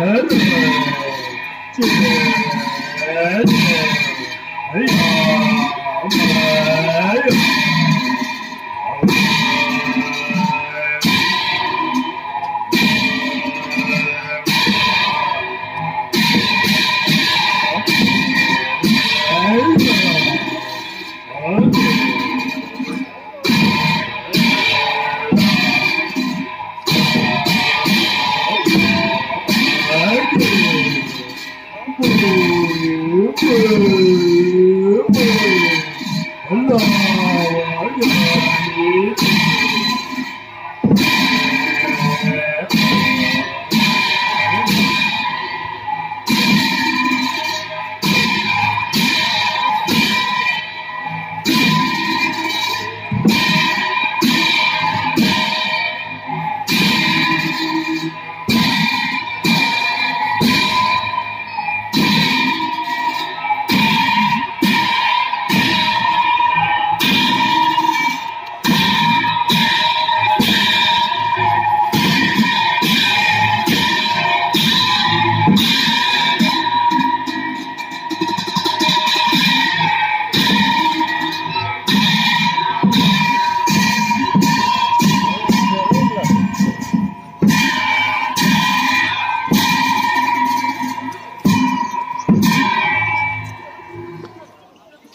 很美谢谢。Ooh.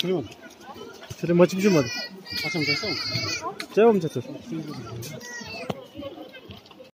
그러면 저래 마침 좀 하자. 아참 됐어. 제가 먼저 쳤어.